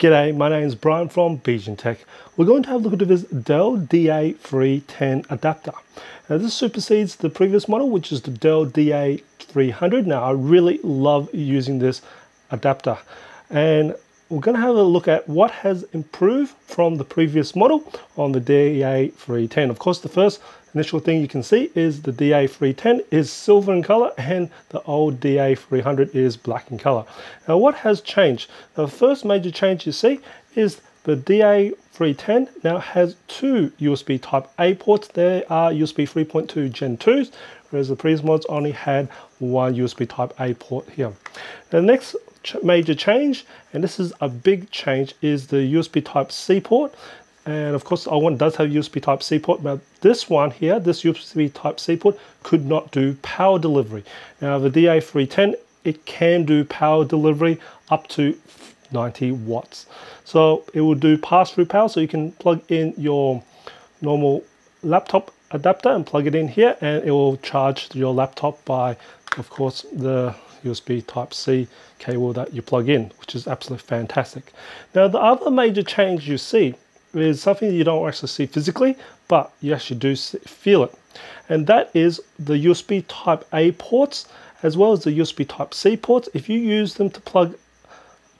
G'day, my name is Brian from BsianTech. We're going to have a look at this Dell DA310 adapter. Now this supersedes the previous model, which is the Dell DA300. Now I really love using this adapter. And we're going to have a look at what has improved from the previous model on the DA310. Of course, the first initial thing you can see is the DA310 is silver in color and the old DA300 is black in color. Now what has changed? the first major change you see is the DA310 now has two USB type A ports. They are USB 3.2 Gen 2s, whereas the previous mods only had one USB type A port here. The next major change, and this is a big change, is the USB type C port and of course our one does have USB type C port but this one here this USB type C port could not do power delivery. Now the DA310 it can do power delivery up to 90 watts. So it will do pass-through power so you can plug in your normal laptop adapter and plug it in here and it will charge your laptop by of course the USB type C cable that you plug in which is absolutely fantastic. Now the other major change you see is something you don't actually see physically, but you actually do feel it. And that is the USB type A ports as well as the USB type C ports. If you use them to plug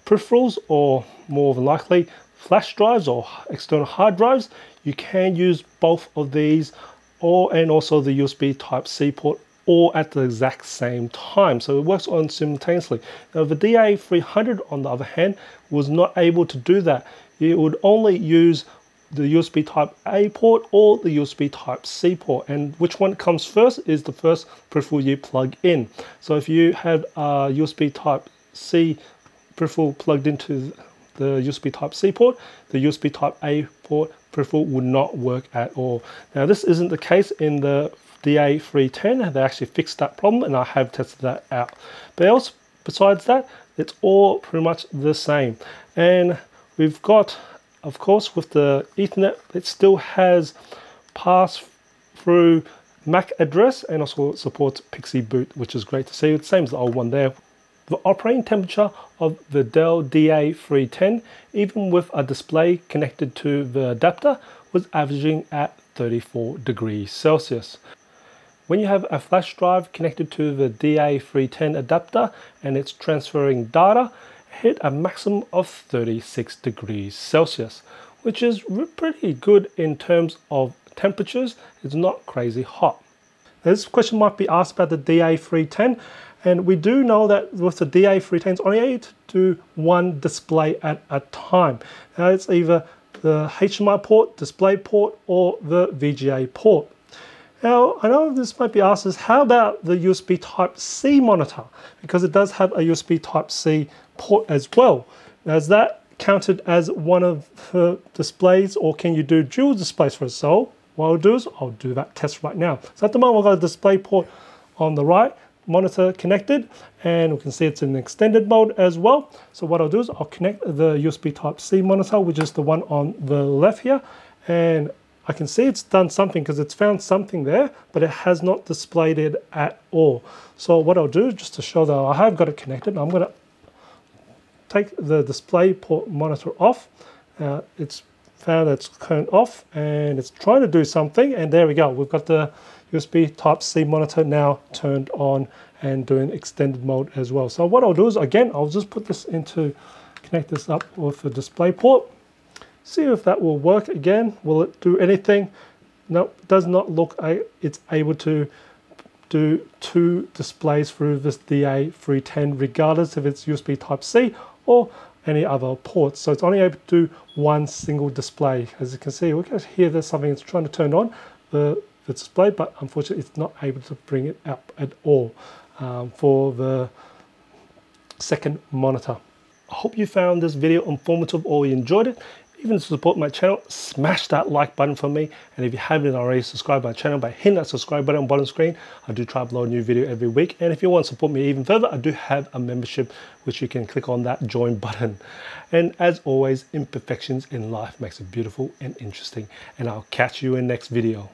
peripherals or more than likely flash drives or external hard drives, you can use both of these or and also the USB type C port all at the exact same time. So it works on simultaneously. Now the DA300 on the other hand was not able to do that it would only use the USB type A port or the USB type C port and which one comes first is the first peripheral you plug in. So if you had a USB type C peripheral plugged into the USB type C port, the USB type A port peripheral would not work at all. Now this isn't the case in the DA310, they actually fixed that problem and I have tested that out. But else, besides that, it's all pretty much the same. And We've got, of course, with the Ethernet, it still has pass through MAC address and also supports PXE boot, which is great to see. It's same as the old one there. The operating temperature of the Dell DA310, even with a display connected to the adapter, was averaging at 34 degrees Celsius. When you have a flash drive connected to the DA310 adapter and it's transferring data, hit a maximum of 36 degrees Celsius, which is pretty good in terms of temperatures. It's not crazy hot. This question might be asked about the DA310, and we do know that with the DA310, it's only able to do one display at a time. Now it's either the HDMI port, display port, or the VGA port. Now, I know this might be asked is how about the USB Type-C monitor? Because it does have a USB Type-C port as well. Now, is that counted as one of the displays or can you do dual displays for it? So what I'll do is I'll do that test right now. So at the moment, we've got a display port on the right, monitor connected, and we can see it's in extended mode as well. So what I'll do is I'll connect the USB Type-C monitor, which is the one on the left here, and I can see it's done something because it's found something there, but it has not displayed it at all. So what I'll do, just to show that I have got it connected, I'm going to take the display port monitor off. Uh, it's found it's turned off and it's trying to do something and there we go. We've got the USB Type-C monitor now turned on and doing extended mode as well. So what I'll do is again, I'll just put this into, connect this up with the display port See if that will work again. Will it do anything? No, it does not look like it's able to do two displays through this DA310 regardless if it's USB Type-C or any other ports. So it's only able to do one single display. As you can see, we can hear there's something it's trying to turn on the, the display, but unfortunately it's not able to bring it up at all um, for the second monitor. I hope you found this video informative or you enjoyed it. Even to support my channel, smash that like button for me. And if you haven't already, subscribe my channel by hitting that subscribe button on bottom screen. I do try to upload a new video every week. And if you want to support me even further, I do have a membership, which you can click on that join button. And as always, imperfections in life makes it beautiful and interesting. And I'll catch you in next video.